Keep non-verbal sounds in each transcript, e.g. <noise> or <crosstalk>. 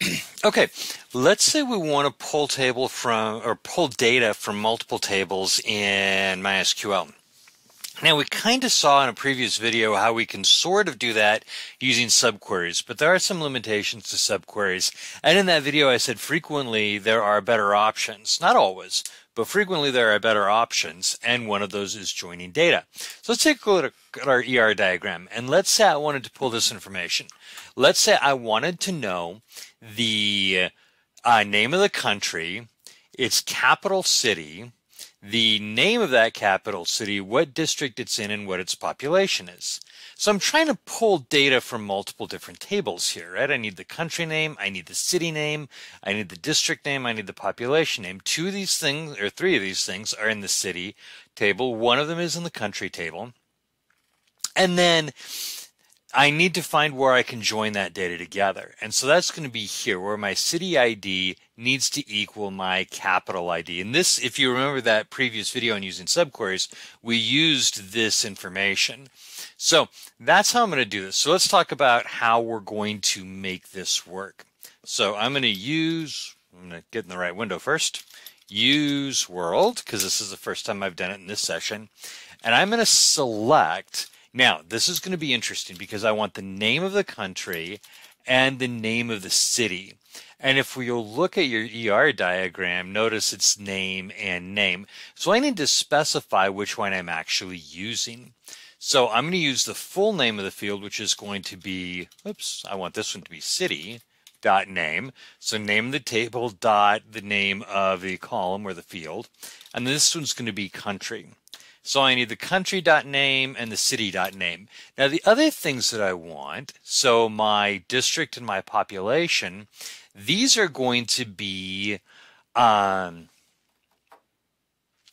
<clears throat> okay, let's say we want to pull table from or pull data from multiple tables in MySQL. Now we kind of saw in a previous video how we can sort of do that using subqueries, but there are some limitations to subqueries. And in that video I said frequently there are better options. Not always, but frequently there are better options, and one of those is joining data. So let's take a look at our ER diagram, and let's say I wanted to pull this information. Let's say I wanted to know the uh, name of the country, its capital city, the name of that capital city, what district it's in, and what its population is. So I'm trying to pull data from multiple different tables here, right? I need the country name, I need the city name, I need the district name, I need the population name. Two of these things, or three of these things, are in the city table. One of them is in the country table. And then I need to find where I can join that data together. And so that's going to be here where my city ID needs to equal my capital ID. And this, if you remember that previous video on using subqueries, we used this information. So that's how I'm going to do this. So let's talk about how we're going to make this work. So I'm going to use, I'm going to get in the right window first, use world, because this is the first time I've done it in this session. And I'm going to select now, this is going to be interesting because I want the name of the country and the name of the city. And if we look at your ER diagram, notice it's name and name. So I need to specify which one I'm actually using. So I'm going to use the full name of the field, which is going to be, oops, I want this one to be city dot name. So name the table dot the name of the column or the field. And this one's going to be country. So I need the country.name and the city.name. Now the other things that I want, so my district and my population, these are going to be, um,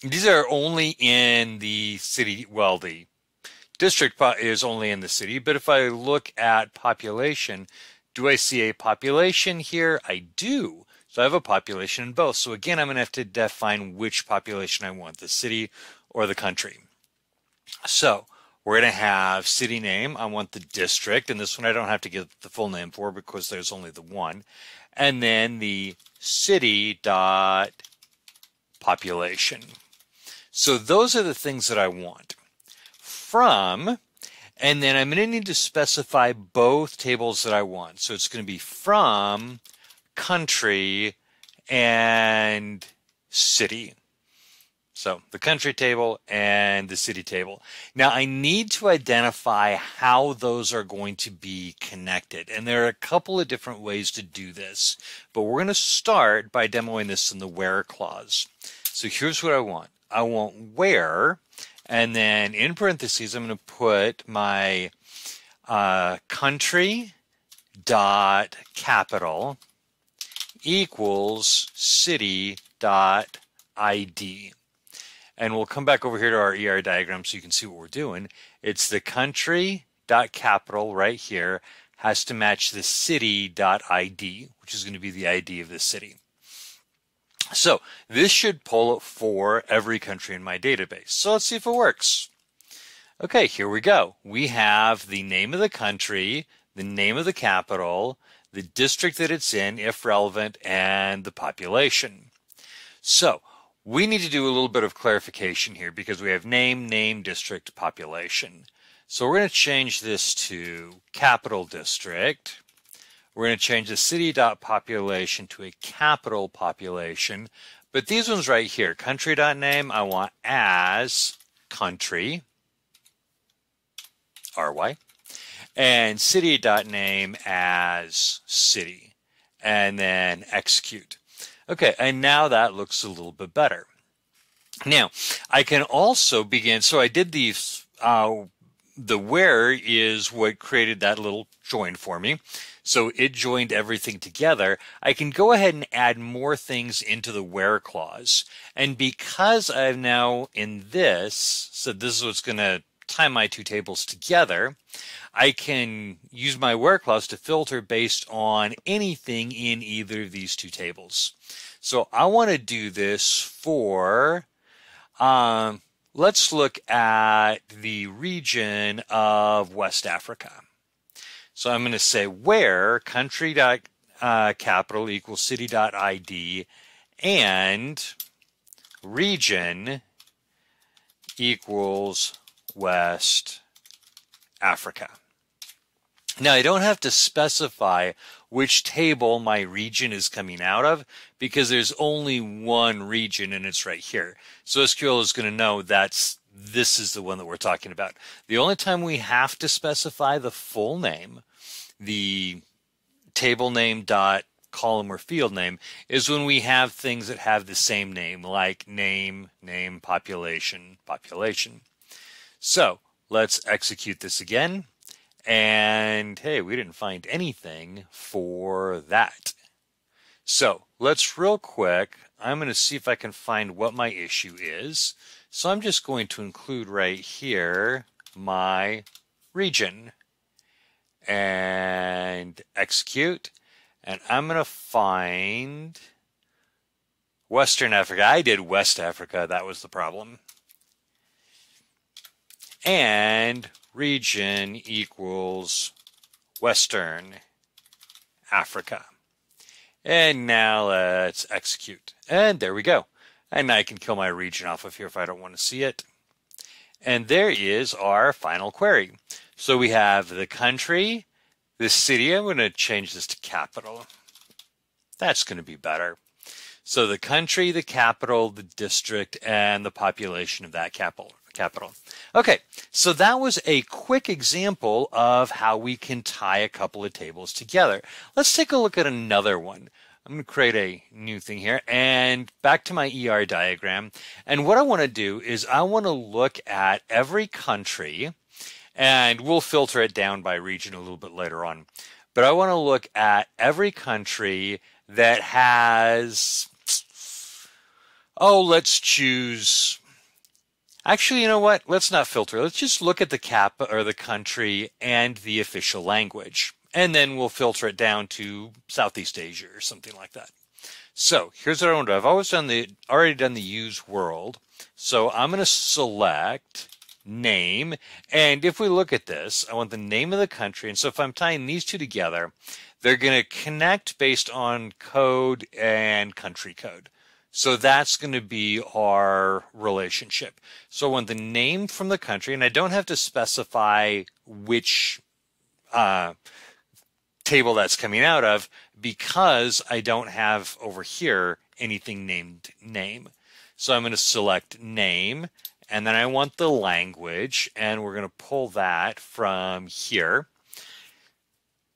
these are only in the city, well, the district is only in the city, but if I look at population, do I see a population here? I do. So I have a population in both. So again, I'm going to have to define which population I want, the city or the country. So we're going to have city name. I want the district, and this one I don't have to give the full name for because there's only the one. And then the city dot population. So those are the things that I want. From, and then I'm going to need to specify both tables that I want. So it's going to be from, country, and city. So the country table and the city table. Now I need to identify how those are going to be connected. And there are a couple of different ways to do this, but we're going to start by demoing this in the where clause. So here's what I want. I want where, and then in parentheses, I'm going to put my uh, country dot capital equals city dot ID and we'll come back over here to our ER diagram so you can see what we're doing. It's the country dot capital right here has to match the city dot ID, which is going to be the ID of the city. So this should pull for every country in my database. So let's see if it works. Okay, here we go. We have the name of the country, the name of the capital, the district that it's in, if relevant, and the population. So we need to do a little bit of clarification here because we have name, name, district, population. So we're going to change this to capital district. We're going to change the city dot population to a capital population. But these ones right here, country dot name, I want as country, RY, and city dot name as city, and then execute. Okay, and now that looks a little bit better. Now, I can also begin, so I did these, uh, the where is what created that little join for me. So it joined everything together. I can go ahead and add more things into the where clause. And because I've now in this, so this is what's going to tie my two tables together, I can use my where clause to filter based on anything in either of these two tables. So I want to do this for, um, let's look at the region of West Africa. So I'm going to say where country dot uh, capital equals city.id and region equals West Africa. Now I don't have to specify which table my region is coming out of because there's only one region and it's right here. So SQL is going to know that's this is the one that we're talking about. The only time we have to specify the full name, the table name dot column or field name is when we have things that have the same name like name, name, population, population. So let's execute this again. And hey, we didn't find anything for that. So let's real quick, I'm going to see if I can find what my issue is. So I'm just going to include right here my region and execute. And I'm going to find Western Africa. I did West Africa. That was the problem. And region equals Western Africa. And now let's execute. And there we go. And I can kill my region off of here if I don't want to see it. And there is our final query. So we have the country, the city. I'm going to change this to capital. That's going to be better. So the country, the capital, the district, and the population of that capital. Capital. Okay, so that was a quick example of how we can tie a couple of tables together. Let's take a look at another one. I'm going to create a new thing here and back to my ER diagram. And what I want to do is I want to look at every country and we'll filter it down by region a little bit later on. But I want to look at every country that has, oh, let's choose Actually, you know what? Let's not filter. Let's just look at the cap or the country and the official language. And then we'll filter it down to Southeast Asia or something like that. So here's what I want to do. I've always done the, already done the use world. So I'm going to select name. And if we look at this, I want the name of the country. And so if I'm tying these two together, they're going to connect based on code and country code. So that's going to be our relationship. So I want the name from the country, and I don't have to specify which uh, table that's coming out of because I don't have over here anything named name. So I'm going to select name, and then I want the language, and we're going to pull that from here.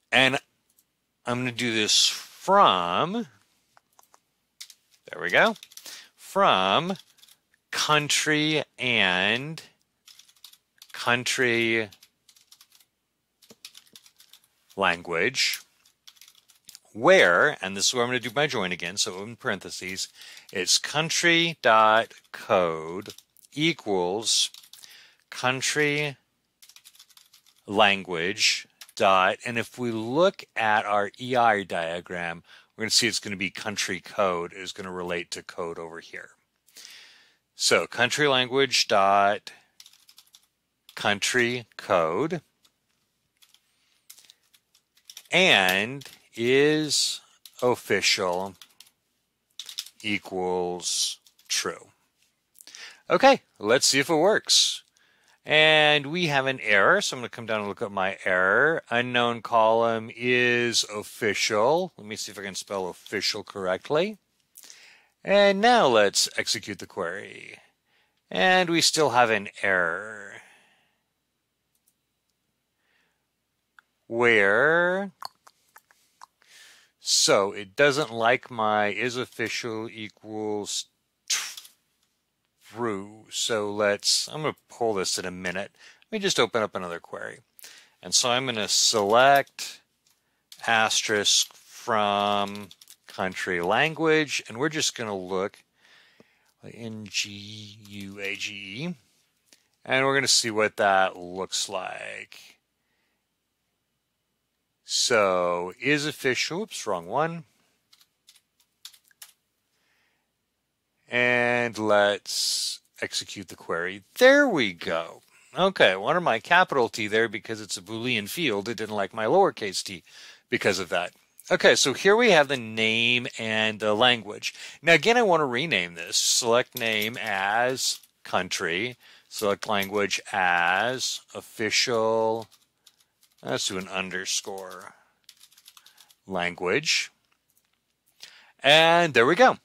And I'm going to do this from there we go. From country and country language where, and this is where I'm going to do my join again, so in parentheses, it's country dot code equals country language dot, and if we look at our EI diagram, we're going to see it's going to be country code is going to relate to code over here. So country language dot country code and is official equals true. Okay, let's see if it works. And we have an error, so I'm going to come down and look at my error. Unknown column is official. Let me see if I can spell official correctly. And now let's execute the query. And we still have an error. Where so it doesn't like my is official equals through. So let's, I'm going to pull this in a minute. Let me just open up another query. And so I'm going to select asterisk from country language, and we're just going to look in G-U-A-G-E, and we're going to see what that looks like. So is official, oops, wrong one. And let's execute the query. There we go. Okay, I wanted my capital T there because it's a Boolean field. It didn't like my lowercase t because of that. Okay, so here we have the name and the language. Now again, I want to rename this. Select name as country. Select language as official. Let's do an underscore language. And there we go.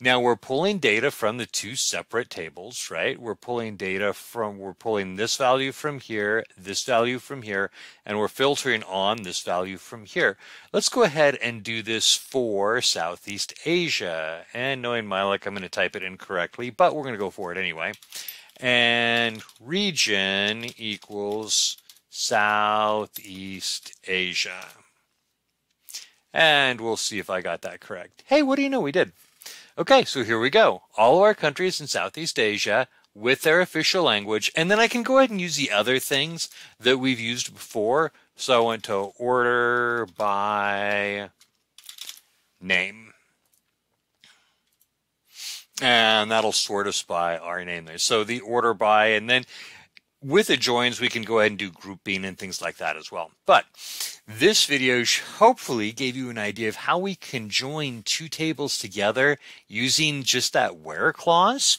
Now we're pulling data from the two separate tables, right? We're pulling data from, we're pulling this value from here, this value from here, and we're filtering on this value from here. Let's go ahead and do this for Southeast Asia. And knowing my luck, I'm going to type it incorrectly, but we're going to go for it anyway. And region equals Southeast Asia. And we'll see if I got that correct. Hey, what do you know? We did. Okay, so here we go. All of our countries in Southeast Asia with their official language. And then I can go ahead and use the other things that we've used before. So I went to order by name. And that'll sort us by our name there. So the order by, and then with adjoins, we can go ahead and do grouping and things like that as well. But this video hopefully gave you an idea of how we can join two tables together using just that where clause.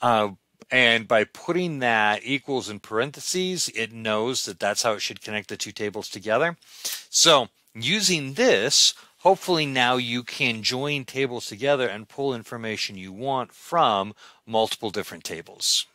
Uh, and by putting that equals in parentheses, it knows that that's how it should connect the two tables together. So using this, hopefully now you can join tables together and pull information you want from multiple different tables.